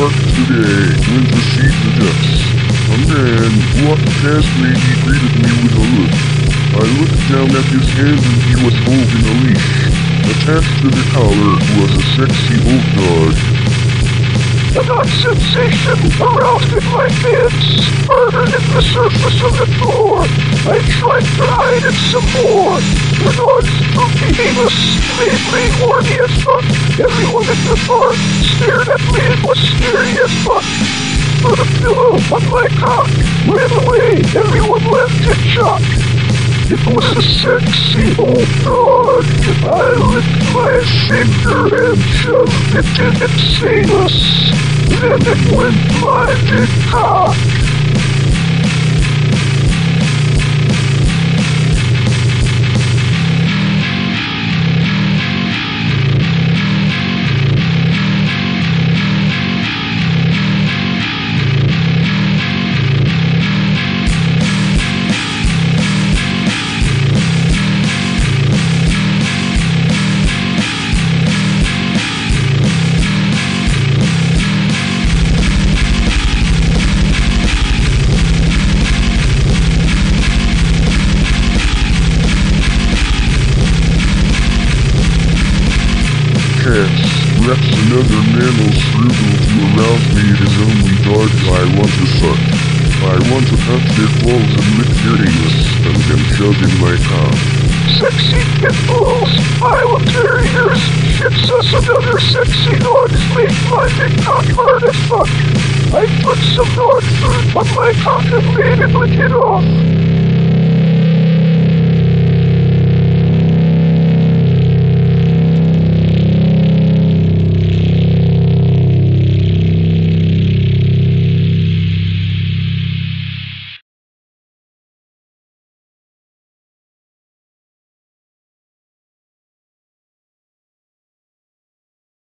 park today went to see the ducks. A man walked past me, greeted me with a look. I looked down at his hand and he was holding a leash. Attached to the collar was a sexy old dog. An odd sensation aroused in my midst, murdered at the surface of the floor. I tried to hide it some more. The odd made me horny as fuck. Everyone at the bar stared at me and was scary as fuck. Put a pillow on my cock, ran away, everyone left in shock. It was a sexy old dog. I licked my finger and shoved it in its anus. Then it went my Cats. Reps another mammal struggle to arouse me his only dog I want to suck. I want to cut their balls and lick their anus, and then shove in my cock. Sexy pit bulls, Iowa terriers, It's us another sexy dog, make my big cock hard as fuck. I put some dog food on my cock and made it lick it off.